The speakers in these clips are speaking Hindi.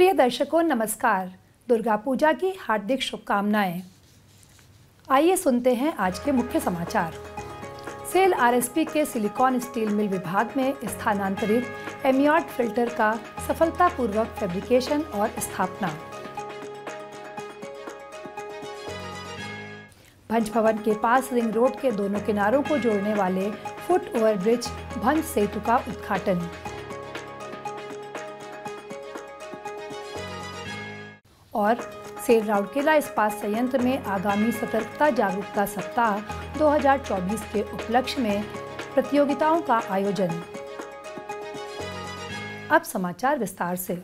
प्रिय दर्शकों, नमस्कार। दुर्गा पूजा की हार्दिक शुभकामनाएँ। आइए सुनते हैं आज के मुख्य समाचार। सेल आरएसपी के सिलिकॉन स्टील मिल विभाग में स्थानांतरित एमियाट फ़िल्टर का सफलतापूर्वक फैब्रिकेशन और स्थापना। भंज भवन के पास रिंग रोड के दोनों किनारों को जोड़ने वाले फुट ओवरब्रिज भंज सेतु का उद्घाटन। और सेल राउरकेला इस्पात संयंत्र में आगामी सतर्कता जागरूकता सप्ताह 2024 के उपलक्ष्य में प्रतियोगिताओं का आयोजन। अब समाचार विस्तार से।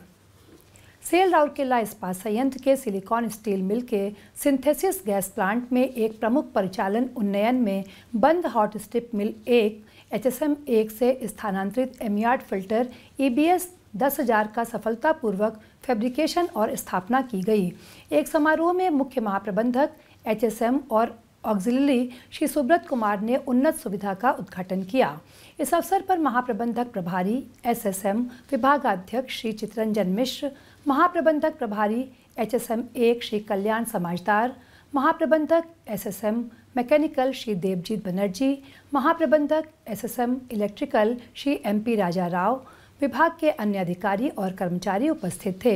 सेल राउरकेला इस्पात संयंत्र के सिलिकॉन स्टील मिल के सिंथेसिस गैस प्लांट में एक प्रमुख परिचालन उन्नयन में बंद हॉट स्टिप मिल एक एच एस एम एक से स्थानांतरित एमियार्ड फ़िल्टर ई बी एस दस हज़ार का सफलतापूर्वक फैब्रिकेशन और स्थापना की गई। एक समारोह में मुख्य महाप्रबंधक, एचएसएम और ऑक्सिलरी श्री सुब्रत कुमार ने उन्नत सुविधा का उद्घाटन किया। इस अवसर पर महाप्रबंधक प्रभारी, एसएसएम विभागाध्यक्ष श्री चित्रंजन मिश्र, महाप्रबंधक प्रभारी, एचएसएम एक श्री कल्याण समाजदार, महाप्रबंधक एसएसएम मैकेनिकल श्री देवजीत बनर्जी, महाप्रबंधक SSM electrical Shri MP Raja Rao विभाग के अन्य अधिकारी और कर्मचारी उपस्थित थे।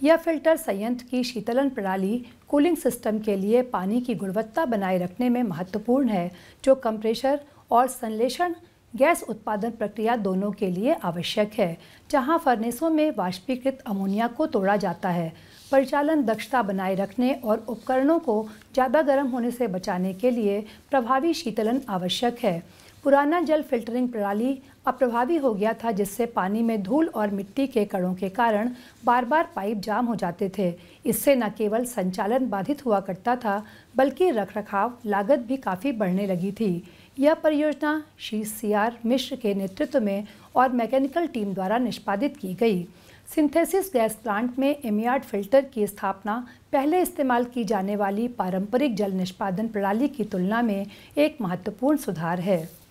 यह फ़िल्टर संयंत्र की शीतलन प्रणाली, कूलिंग सिस्टम के लिए पानी की गुणवत्ता बनाए रखने में महत्वपूर्ण है, जो कंप्रेशर और संश्लेषण, गैस उत्पादन प्रक्रिया दोनों के लिए आवश्यक है, जहाँ फर्नेसों में वाष्पीकृत अमोनिया को तोड़ा जाता है। परिचालन दक्षता बनाए रखने और उपकरणों को ज़्यादा गर्म होने से बचाने के लिए प्रभावी शीतलन आवश्यक है। पुराना जल फिल्टरिंग प्रणाली अप्रभावी हो गया था, जिससे पानी में धूल और मिट्टी के कणों के कारण बार बार पाइप जाम हो जाते थे। इससे न केवल संचालन बाधित हुआ करता था, बल्कि रखरखाव लागत भी काफ़ी बढ़ने लगी थी। यह परियोजना श्री सी आर मिश्र के नेतृत्व में और मैकेनिकल टीम द्वारा निष्पादित की गई। सिंथेसिस गैस प्लांट में एमियार्ड फ़िल्टर की स्थापना पहले इस्तेमाल की जाने वाली पारंपरिक जल निष्पादन प्रणाली की तुलना में एक महत्वपूर्ण सुधार है।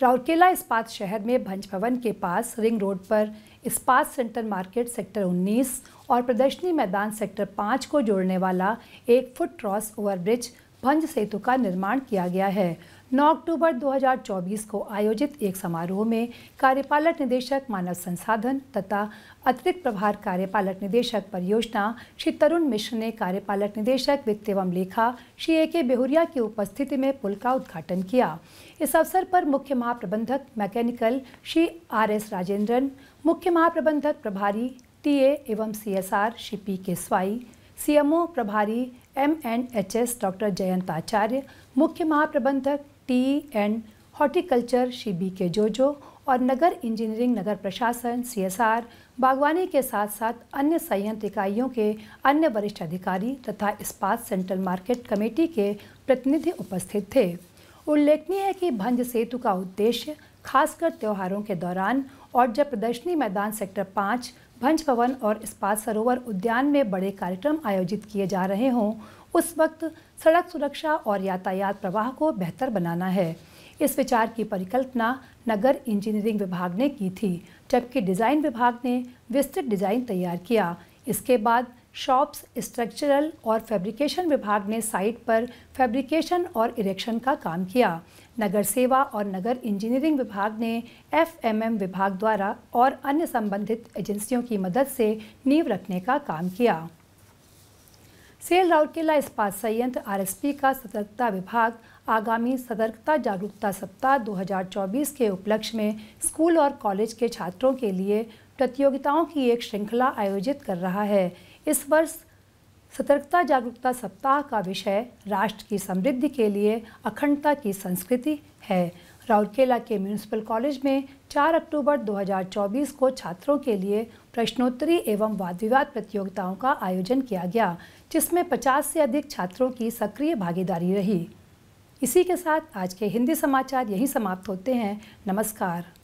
राउरकेला इस्पात शहर में भंज भवन के पास रिंग रोड पर इस्पात सेंटर मार्केट सेक्टर 19 और प्रदर्शनी मैदान सेक्टर 5 को जोड़ने वाला एक foot cross overbridge Bhanj Setu का निर्माण किया गया है। 9 अक्टूबर 2024 को आयोजित एक समारोह में कार्यपालक निदेशक, मानव संसाधन तथा अतिरिक्त प्रभार कार्यपालक निदेशक परियोजना श्री तरुण मिश्र ने कार्यपालक निदेशक, वित्त एवं लेखा श्री ए के बेहुरिया की उपस्थिति में पुल का उद्घाटन किया। इस अवसर पर मुख्य महाप्रबंधक, mechanical Shri R S Rajendran, मुख्य महाप्रबंधक प्रभारी टीए एवं C S R Shri P K Swain CMO प्रभारी M and H S doctor Jayant Acharya, मुख्य महाप्रबंधक टी एंड हॉर्टिकल्चर बी के जोजो और नगर इंजीनियरिंग नगर प्रशासन, सीएसआर, बागवानी के साथ साथ अन्य संयंत्र इकाइयों के अन्य वरिष्ठ अधिकारी तथा इस्पात सेंट्रल मार्केट कमेटी के प्रतिनिधि उपस्थित थे। उल्लेखनीय है कि भंज सेतु का उद्देश्य खासकर त्योहारों के दौरान और जब प्रदर्शनी मैदान सेक्टर पाँच भंज भवन और इस्पात सरोवर उद्यान में बड़े कार्यक्रम आयोजित किए जा रहे हों। उस वक्त सड़क सुरक्षा और यातायात प्रवाह को बेहतर बनाना है। इस विचार की परिकल्पना नगर इंजीनियरिंग विभाग ने की थी, जबकि डिज़ाइन विभाग ने विस्तृत डिज़ाइन तैयार किया। इसके बाद शॉप्स, स्ट्रक्चरल और फैब्रिकेशन विभाग ने साइट पर फैब्रिकेशन और इरेक्शन का काम किया। नगर सेवा और नगर इंजीनियरिंग विभाग ने एफएमएम विभाग द्वारा और अन्य संबंधित एजेंसियों की मदद से नींव रखने का काम किया। सेल राउरकेला इस्पात संयंत्र आरएसपी का सतर्कता विभाग आगामी सतर्कता जागरूकता सप्ताह 2024 के उपलक्ष्य में स्कूल और कॉलेज के छात्रों के लिए प्रतियोगिताओं की एक श्रृंखला आयोजित कर रहा है। इस वर्ष सतर्कता जागरूकता सप्ताह का विषय राष्ट्र की समृद्धि के लिए अखंडता की संस्कृति है। राउरकेला के म्यूनिसिपल कॉलेज में 4 अक्टूबर 2024 को छात्रों के लिए प्रश्नोत्तरी एवं वाद विवाद प्रतियोगिताओं का आयोजन किया गया, जिसमें 50 से अधिक छात्रों की सक्रिय भागीदारी रही। इसी के साथ आज के हिंदी समाचार यहीं समाप्त होते हैं। नमस्कार।